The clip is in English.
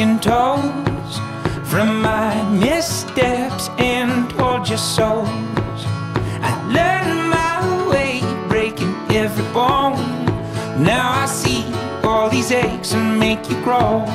taking from my missteps and gorgeous souls. I learned my way, breaking every bone. Now I see all these aches and make you grow.